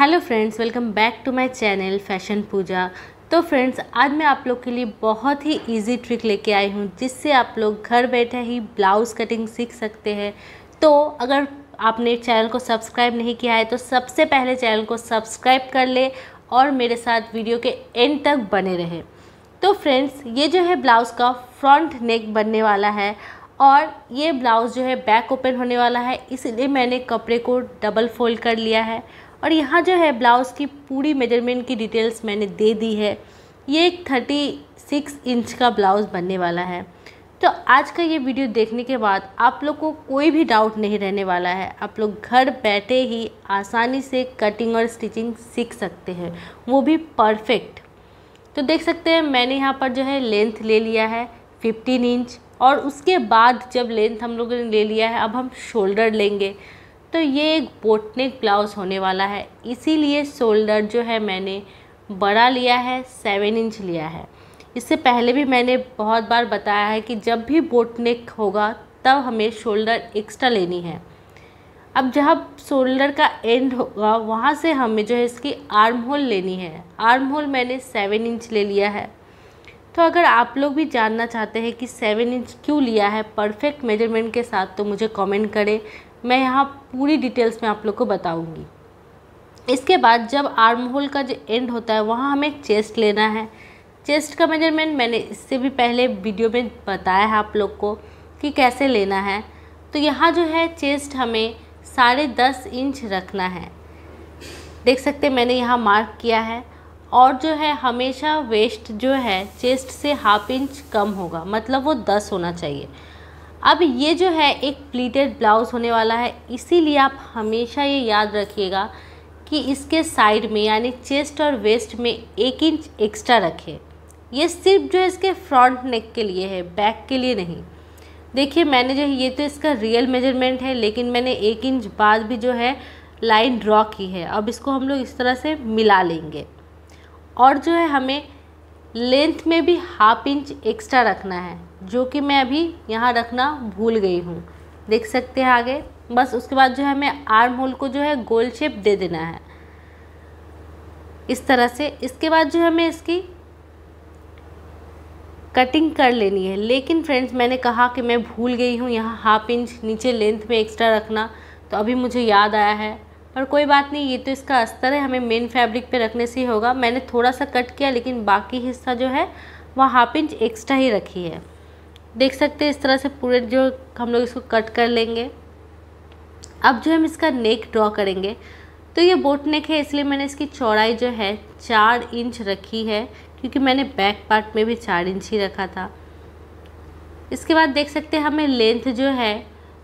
Hello friends, welcome back to my channel fashion Pooja. तो friends, आज मैं आप लोग के लिए बहुत ही इजी ट्रिक लेके आई हूँ, जिससे आप लोग घर बैठे ही ब्लाउज़ कटिंग सीख सकते हैं। तो अगर आपने चैनल को सब्सक्राइब नहीं किया है तो सबसे पहले चैनल को सब्सक्राइब कर ले और मेरे साथ वीडियो के एंड तक बने रहे। तो फ्रेंड्स, ये जो है ब्लाउज़ का फ्रंट नेक बनने वाला है और ये ब्लाउज़ जो है बैक ओपन होने वाला है, इसलिए मैंने कपड़े को डबल फोल्ड कर लिया है। और यहाँ जो है ब्लाउज़ की पूरी मेज़रमेंट की डिटेल्स मैंने दे दी है। ये एक थर्टी सिक्स इंच का ब्लाउज़ बनने वाला है। तो आज का ये वीडियो देखने के बाद आप लोग को कोई भी डाउट नहीं रहने वाला है। आप लोग घर बैठे ही आसानी से कटिंग और स्टिचिंग सीख सकते हैं। वो भी परफेक्ट तो देख सकते हैं, मैंने यहाँ पर जो है लेंथ ले लिया है फिफ्टीन इंच और उसके बाद जब लेंथ हम लोगों ने ले लिया है, अब हम शोल्डर लेंगे। तो ये एक बोटनेक ब्लाउज़ होने वाला है। इसीलिए शोल्डर जो है मैंने बड़ा लिया है, सेवन इंच लिया है। इससे पहले भी मैंने बहुत बार बताया है कि जब भी बोटनेक होगा, तब हमें शोल्डर एक्स्ट्रा लेनी है। अब जहाँ शोल्डर का एंड होगा, वहाँ से हमें जो है इसकी आर्म होल लेनी है। आर्म होल मैंने सेवन इंच ले लिया है। तो अगर आप लोग भी जानना चाहते हैं कि सेवन इंच क्यों लिया है, परफेक्ट मेज़रमेंट के साथ तो मुझे कमेंट करें। मैं यहाँ पूरी डिटेल्स में आप लोग को बताऊँगी। इसके बाद जब आर्म होल का जो एंड होता है, वहाँ हमें चेस्ट लेना है। चेस्ट का मेज़रमेंट मैंने इससे भी पहले वीडियो में बताया है आप लोग को कि कैसे लेना है। तो यहाँ जो है चेस्ट हमें साढ़े दस इंच रखना है। देख सकते मैंने यहाँ मार्क किया है। और जो है हमेशा वेस्ट जो है चेस्ट से हाफ़ इंच कम होगा। मतलब वो दस होना चाहिए। अब ये जो है एक प्लीटेड ब्लाउज़ होने वाला है। इसीलिए आप हमेशा ये याद रखिएगा कि इसके साइड में, यानी चेस्ट और वेस्ट में एक इंच एक्स्ट्रा रखें। ये सिर्फ़ जो है इसके फ्रंट नेक के लिए है बैक के लिए नहीं। देखिए, मैंने जो, ये तो इसका रियल मेज़रमेंट है, लेकिन मैंने एक इंच बाद भी जो है लाइन ड्रॉ की है। अब इसको हम लोग इस तरह से मिला लेंगे। और जो है हमें लेंथ में भी हाफ़ इंच एक्स्ट्रा रखना है, जो कि मैं अभी यहाँ रखना भूल गई हूँ। देख सकते हैं आगे। बस उसके बाद जो है हमें आर्म होल को जो है गोल शेप दे देना है। इस तरह से। इसके बाद जो है हमें इसकी कटिंग कर लेनी है। लेकिन फ्रेंड्स मैंने कहा कि मैं भूल गई हूँ यहाँ हाफ़ इंच नीचे लेंथ में एक्स्ट्रा रखना तो अभी मुझे याद आया है। पर कोई बात नहीं, ये तो इसका अस्तर है, हमें मेन फैब्रिक पे रखने से ही होगा। मैंने थोड़ा सा कट किया, लेकिन बाकी हिस्सा जो है वह हाफ़ इंच एक्स्ट्रा ही रखी है। देख सकते हैं इस तरह से पूरे जो हम लोग इसको कट कर लेंगे। अब जो हम इसका नेक ड्रॉ करेंगे तो ये बोट नेक है, इसलिए मैंने इसकी चौड़ाई जो है, चार इंच रखी है, क्योंकि मैंने बैक पार्ट में भी चार इंच ही रखा था। इसके बाद देख सकते हैं हमें लेंथ जो है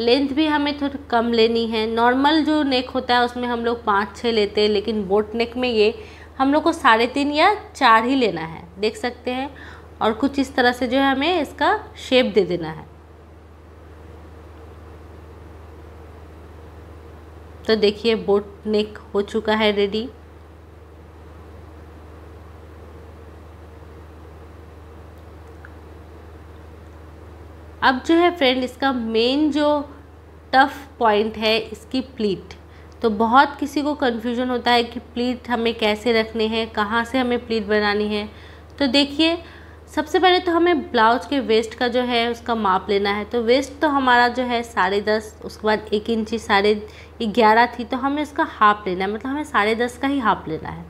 लेंथ भी हमें थोड़ी कम लेनी है। नॉर्मल जो नेक होता है, उसमें हम लोग पाँच छः लेते हैं, लेकिन बोट नेक में ये हम लोग को साढ़े तीन या चार ही लेना है। देख सकते हैं। और कुछ इस तरह से जो है हमें इसका शेप दे देना है। तो देखिए, बोट नेक हो चुका है रेडी अब जो है फ्रेंड इसका मेन जो टफ पॉइंट है, इसकी प्लीट तो बहुत किसी को कन्फ्यूज़न होता है कि प्लीट हमें कैसे रखने हैं, कहाँ से हमें प्लीट बनानी है। तो देखिए, सबसे पहले तो हमें ब्लाउज के वेस्ट का जो है, उसका माप लेना है। तो वेस्ट तो हमारा जो है साढ़े दस, उसके बाद एक इंची साढ़े ग्यारह थी तो हमें उसका हाफ़ लेना है। मतलब हमें साढ़े दस का ही हाफ़ लेना है।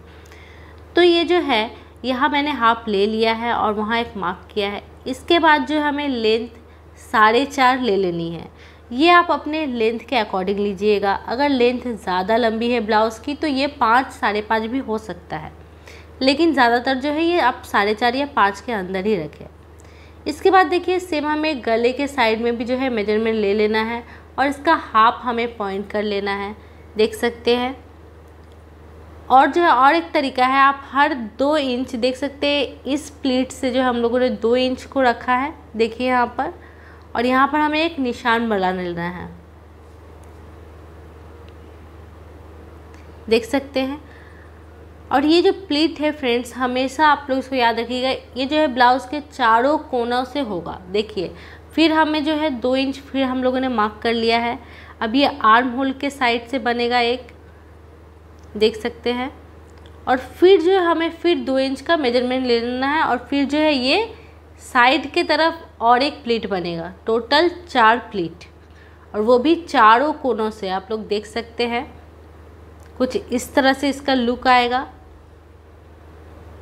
तो ये जो है, यहाँ मैंने हाफ़ ले लिया है और वहाँ एक मार्क किया है। इसके बाद जो हमें लेंथ साढ़े चार ले लेनी है। ये आप अपने लेंथ के अकॉर्डिंग लीजिएगा। अगर लेंथ ज़्यादा लंबी है ब्लाउज़ की तो ये पाँच, साढ़े पाँच भी हो सकता है। लेकिन ज़्यादातर जो है, ये आप साढ़े चार या पाँच के अंदर ही रखें। इसके बाद देखिए, सेम हमें गले के साइड में भी जो है मेज़रमेंट ले लेना है और इसका हाफ़ हमें पॉइंट कर लेना है। देख सकते हैं। और जो है, और एक तरीका है, आप हर दो इंच, देख सकते हैं, इस प्लीट से जो है हम लोगों ने दो इंच को रखा है। देखिए यहाँ पर। और यहाँ पर हमें एक निशान बना लेना है। देख सकते हैं। और ये जो प्लीट है फ्रेंड्स, हमेशा आप लोग इसको याद रखिएगा, ये जो है ब्लाउज़ के चारों कोनों से होगा। देखिए, फिर हमें जो है दो इंच फिर हम लोगों ने मार्क कर लिया है। अब ये आर्म होल के साइड से बनेगा एक। देख सकते हैं। और फिर जो है हमें फिर दो इंच का मेज़रमेंट ले लेना है और फिर जो है ये साइड के तरफ़ और एक प्लेट बनेगा। टोटल चार प्लेट। और वो भी चारों कोनों से, आप लोग देख सकते हैं। कुछ इस तरह से इसका लुक आएगा।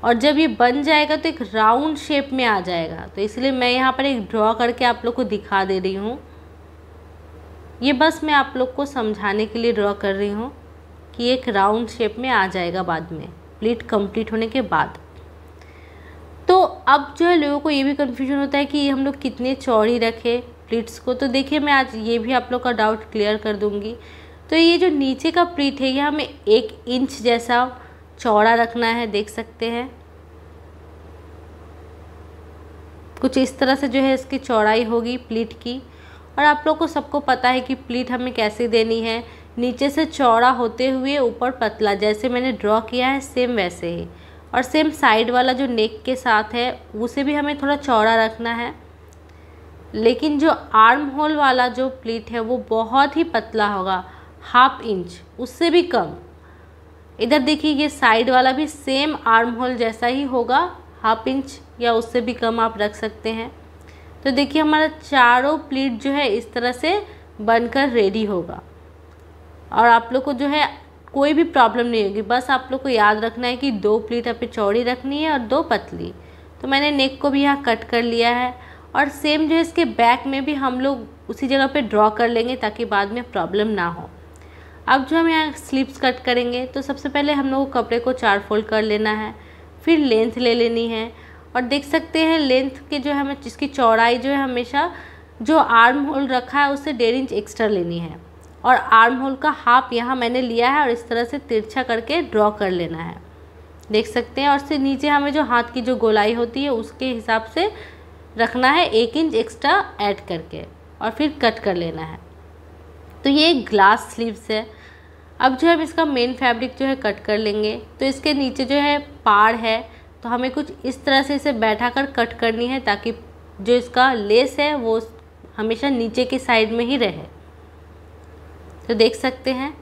और जब ये बन जाएगा तो एक राउंड शेप में आ जाएगा। तो इसलिए मैं यहाँ पर एक ड्रॉ करके आप लोग को दिखा दे रही हूँ। ये बस मैं आप लोग को समझाने के लिए ड्रॉ कर रही हूँ कि एक राउंड शेप में आ जाएगा बाद में। प्लीट कंप्लीट होने के बाद। अब जो है लोगों को ये भी कन्फ्यूज़न होता है कि हम लोग कितने चौड़ी रखें प्लीट्स को। तो देखिए, मैं आज ये भी आप लोग का डाउट क्लियर कर दूँगी। तो ये जो नीचे का प्लीट है, ये हमें एक इंच जैसा चौड़ा रखना है, देख सकते हैं। कुछ इस तरह से जो है इसकी चौड़ाई होगी प्लीट की। और आप लोग को सबको पता है कि प्लीट हमें कैसे देनी है। नीचे से चौड़ा होते हुए ऊपर पतला, जैसे मैंने ड्रॉ किया है सेम वैसे ही। और सेम साइड वाला जो नेक के साथ है, उसे भी हमें थोड़ा चौड़ा रखना है। लेकिन जो आर्म होल वाला जो प्लीट है, वो बहुत ही पतला होगा हाफ़ इंच उससे भी कम। इधर देखिए, ये साइड वाला भी सेम आर्म होल जैसा ही होगा हाफ़ इंच या उससे भी कम आप रख सकते हैं। तो देखिए, हमारा चारों प्लीट जो है, इस तरह से बनकर रेडी होगा। और आप लोग को जो है कोई भी प्रॉब्लम नहीं होगी। बस आप लोग को याद रखना है कि दो प्लीट आप चौड़ी रखनी है और दो पतली। तो मैंने नेक को भी यहाँ कट कर लिया है और सेम जो है इसके बैक में भी हम लोग उसी जगह पे ड्रॉ कर लेंगे ताकि बाद में प्रॉब्लम ना हो। अब जो हम यहाँ स्लीव्स कट करेंगे तो सबसे पहले हम लोग कपड़े को चार फोल्ड कर लेना है, फिर लेंथ ले लेनी है और देख सकते हैं लेंथ के जो है हमें, जिसकी चौड़ाई जो है हमेशा जो आर्म होल रखा है उससे डेढ़ इंच एक्स्ट्रा लेनी है। और आर्म होल का हाफ़ यहाँ मैंने लिया है और इस तरह से तिरछा करके ड्रॉ कर लेना है। देख सकते हैं, और से नीचे हमें जो हाथ की जो गोलाई होती है, उसके हिसाब से रखना है एक इंच एक्स्ट्रा ऐड करके और फिर कट कर लेना है। तो ये ग्लास स्लीव्स है। अब जो है हम इसका मेन फैब्रिक जो है कट कर लेंगे। तो इसके नीचे जो है पाड़ है तो हमें कुछ इस तरह से इसे बैठा कर कट करनी है ताकि जो इसका लेस है, वो हमेशा नीचे की साइड में ही रहे। तो देख सकते हैं।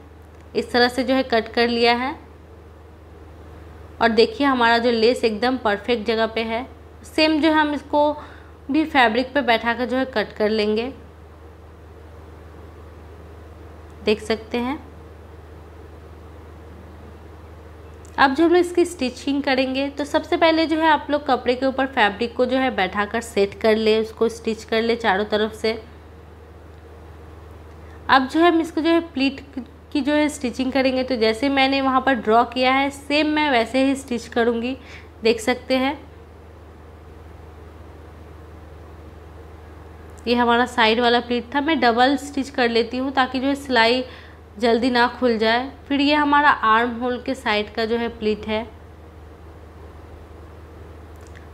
इस तरह से जो है कट कर लिया है। और देखिए हमारा जो लेस एकदम परफेक्ट जगह पे है। सेम जो है हम इसको भी फैब्रिक पे बैठा कर जो है कट कर लेंगे। देख सकते हैं। अब जो हम लोग इसकी स्टिचिंग करेंगे तो सबसे पहले जो है आप लोग कपड़े के ऊपर फैब्रिक को जो है बैठा कर सेट कर ले, उसको स्टिच कर ले चारों तरफ़ से। अब जो है हम इसको जो है प्लीट की जो है स्टिचिंग करेंगे तो जैसे मैंने वहाँ पर ड्रॉ किया है सेम मैं वैसे ही स्टिच करूँगी। देख सकते हैं। ये हमारा साइड वाला प्लीट था, मैं डबल स्टिच कर लेती हूँ ताकि जो है सिलाई जल्दी ना खुल जाए। फिर ये हमारा आर्म होल के साइड का जो है प्लीट है।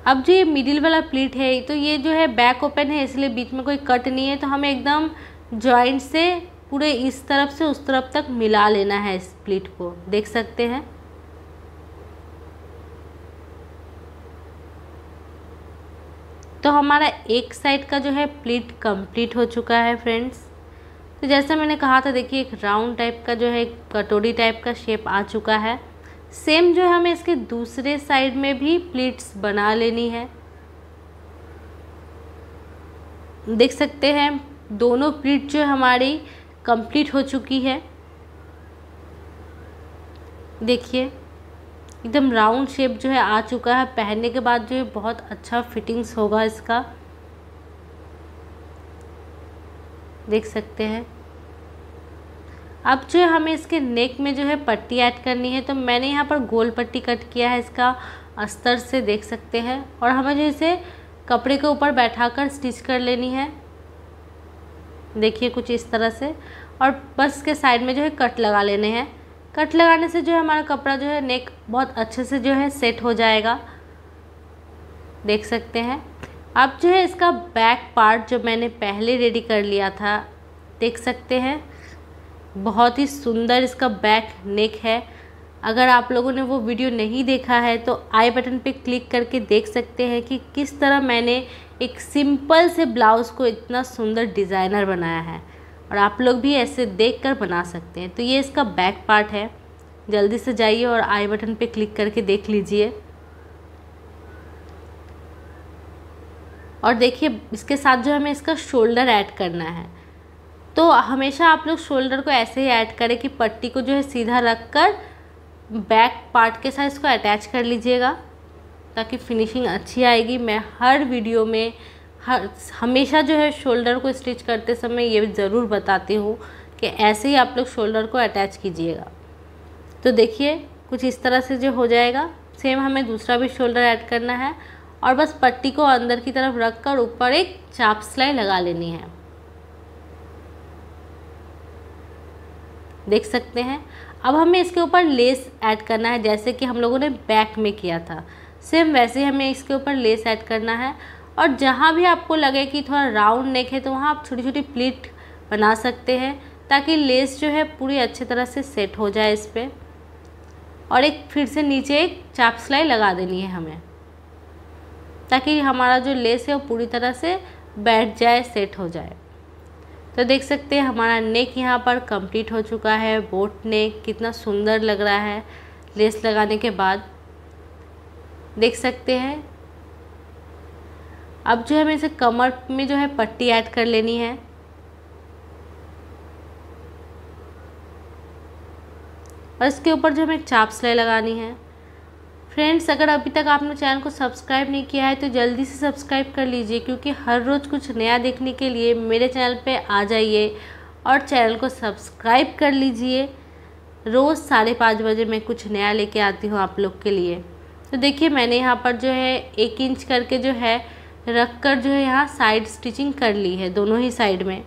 अब जो ये मिडिल वाला प्लीट है तो ये जो है बैक ओपन है, इसलिए बीच में कोई कट नहीं है तो हमें एकदम जॉइंट से पूरे इस तरफ़ से उस तरफ़ तक मिला लेना है इस प्लीट को। देख सकते हैं। तो हमारा एक साइड का जो है प्लीट कंप्लीट हो चुका है फ्रेंड्स तो जैसा मैंने कहा था, देखिए, एक राउंड टाइप का जो है कटोरी टाइप का शेप आ चुका है। सेम जो है, हमें इसके दूसरे साइड में भी प्लीट्स बना लेनी है। देख सकते हैं दोनों प्लीट जो हमारी कंप्लीट हो चुकी है। देखिए, एकदम राउंड शेप जो है आ चुका है। पहनने के बाद जो है बहुत अच्छा फिटिंग्स होगा इसका। देख सकते हैं। अब जो है हमें इसके नेक में जो है पट्टी ऐड करनी है तो मैंने यहाँ पर गोल पट्टी कट किया है इसका अस्तर से, देख सकते हैं। और हमें जो इसे कपड़े के ऊपर बैठाकर स्टिच कर लेनी है। देखिए कुछ इस तरह से। और बस के साइड में जो है कट लगा लेने हैं। कट लगाने से जो है हमारा कपड़ा जो है नेक बहुत अच्छे से जो है सेट हो जाएगा। देख सकते हैं। अब जो है इसका बैक पार्ट जो मैंने पहले रेडी कर लिया था, देख सकते हैं। बहुत ही सुंदर इसका बैक नेक है। अगर आप लोगों ने वो वीडियो नहीं देखा है तो आई बटन पे क्लिक करके देख सकते हैं कि किस तरह मैंने एक सिंपल से ब्लाउज़ को इतना सुंदर डिज़ाइनर बनाया है और आप लोग भी ऐसे देख कर बना सकते हैं। तो ये इसका बैक पार्ट है। जल्दी से जाइए और आई बटन पे क्लिक करके देख लीजिए। और देखिए, इसके साथ जो हमें इसका शोल्डर ऐड करना है। तो हमेशा आप लोग शोल्डर को ऐसे ही ऐड करें कि पट्टी को जो है सीधा रख कर बैक पार्ट के साथ इसको अटैच कर लीजिएगा। ताकि फिनिशिंग अच्छी आएगी। मैं हर वीडियो में हर, हमेशा जो है शोल्डर को स्टिच करते समय ये ज़रूर बताती हूँ कि ऐसे ही आप लोग शोल्डर को अटैच कीजिएगा। तो देखिए, कुछ इस तरह से जो हो जाएगा। सेम हमें दूसरा भी शोल्डर ऐड करना है और बस पट्टी को अंदर की तरफ़ रख कर ऊपर एक चाप सिलाई लगा लेनी है। देख सकते हैं। अब हमें इसके ऊपर लेस ऐड करना है, जैसे कि हम लोगों ने बैक में किया था। सेम वैसे हमें इसके ऊपर लेस ऐड करना है। और जहाँ भी आपको लगे कि थोड़ा राउंड नेक है तो वहाँ आप छोटी छोटी प्लीट बना सकते हैं, ताकि लेस जो है पूरी अच्छी तरह से सेट हो जाए इस पर और एक फिर से नीचे एक चाप सिलाई लगा देनी है हमें, ताकि हमारा जो लेस है वो पूरी तरह से बैठ जाए सेट हो जाए। तो देख सकते हैं हमारा नेक यहाँ पर कंप्लीट हो चुका है। बोट नेक कितना सुंदर लग रहा है। लेस लगाने के बाद देख सकते हैं। अब जो है हमें इसे कमर में जो है पट्टी ऐड कर लेनी है। और इसके ऊपर जो हमें चाप सिलाई लगानी है। फ्रेंड्स, अगर अभी तक आपने चैनल को सब्सक्राइब नहीं किया है तो जल्दी से सब्सक्राइब कर लीजिए, क्योंकि हर रोज़ कुछ नया देखने के लिए मेरे चैनल पे आ जाइए और चैनल को सब्सक्राइब कर लीजिए। रोज़ साढ़े पाँच बजे मैं कुछ नया लेके आती हूँ आप लोग के लिए। तो देखिए, मैंने यहाँ पर जो है एक इंच करके जो है रख कर जो है यहाँ साइड स्टिचिंग कर ली है, दोनों ही साइड में।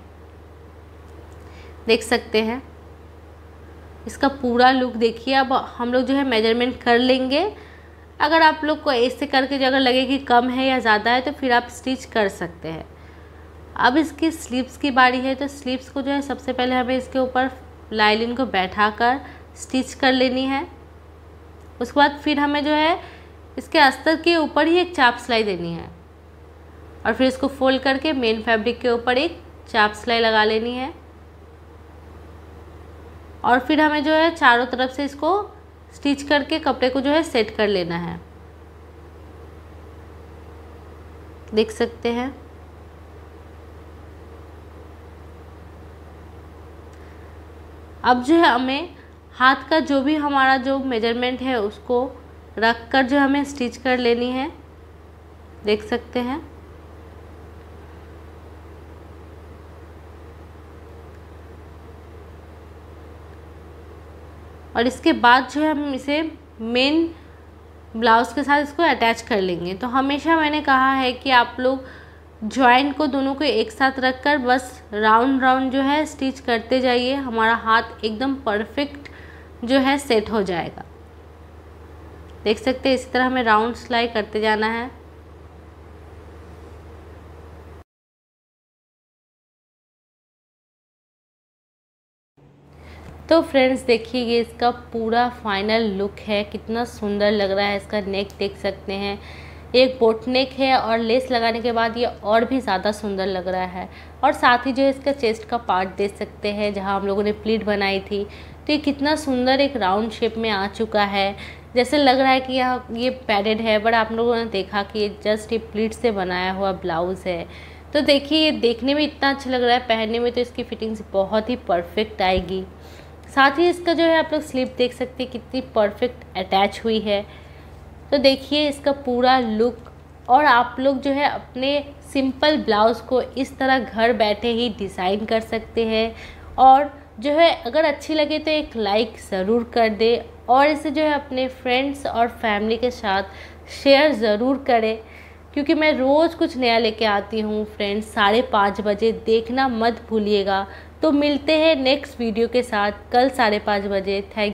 देख सकते हैं। इसका पूरा लुक देखिए, अब हम लोग जो है मेज़रमेंट कर लेंगे। अगर आप लोग को ऐसे करके जो अगर लगे कि कम है या ज़्यादा है तो फिर आप स्टिच कर सकते हैं। अब इसकी स्लीव्स की बारी है तो स्लीव्स को जो है सबसे पहले हमें इसके ऊपर लाइलिन को बैठा कर स्टिच कर लेनी है। उसके बाद फिर हमें जो है, इसके अस्तर के ऊपर ही एक चाप सिलाई देनी है। और फिर इसको फोल्ड करके मेन फैब्रिक के ऊपर एक चाप सिलाई लगा लेनी है। और फिर हमें जो है, चारों तरफ़ से इसको स्टिच करके कपड़े को जो है, सेट कर लेना है। देख सकते हैं। अब जो है, हमें हाथ का जो भी हमारा जो मेज़रमेंट है, उसको रख कर जो हमें स्टिच कर लेनी है, देख सकते हैं। और इसके बाद जो है, हम इसे मेन ब्लाउज़ के साथ इसको अटैच कर लेंगे। तो हमेशा मैंने कहा है कि आप लोग जॉइंट को दोनों को एक साथ रख कर बस राउंड राउंड जो है स्टिच करते जाइए। हमारा हाथ एकदम परफेक्ट जो है सेट हो जाएगा। देख सकते हैं, इसी तरह हमें राउंड सिलाई करते जाना है। तो फ्रेंड्स देखिए ये इसका पूरा फाइनल लुक है। कितना सुंदर लग रहा है इसका नेक देख सकते हैं। एक बोट नेक है और लेस लगाने के बाद ये और भी ज़्यादा सुंदर लग रहा है। और साथ ही जो इसका चेस्ट का पार्ट देख सकते हैं, जहाँ हम लोगों ने प्लीट बनाई थी। तो ये कितना सुंदर एक राउंड शेप में आ चुका है। जैसे लग रहा है कि यहाँ ये पैडेड है बट आप लोगों ने देखा कि ये जस्ट ये प्लीट से बनाया हुआ ब्लाउज़ है। तो देखिए, ये देखने में इतना अच्छा लग रहा है, पहनने में तो इसकी फिटिंग्स बहुत ही परफेक्ट आएगी। साथ ही इसका जो है, आप लोग स्लीप देख सकते हैं, कितनी परफेक्ट अटैच हुई है। तो देखिए, इसका पूरा लुक और आप लोग जो है, अपने सिंपल ब्लाउज़ को इस तरह घर बैठे ही डिज़ाइन कर सकते हैं। और जो है, अगर अच्छी लगे तो एक लाइक ज़रूर कर दे और इसे जो है, अपने फ्रेंड्स और फैमिली के साथ शेयर ज़रूर करें। क्योंकि मैं रोज़ कुछ नया लेके आती हूँ फ्रेंड्स साढ़े पाँच बजे देखना मत भूलिएगा। तो मिलते हैं नेक्स्ट वीडियो के साथ। कल साढ़े पाँच बजे। थैंक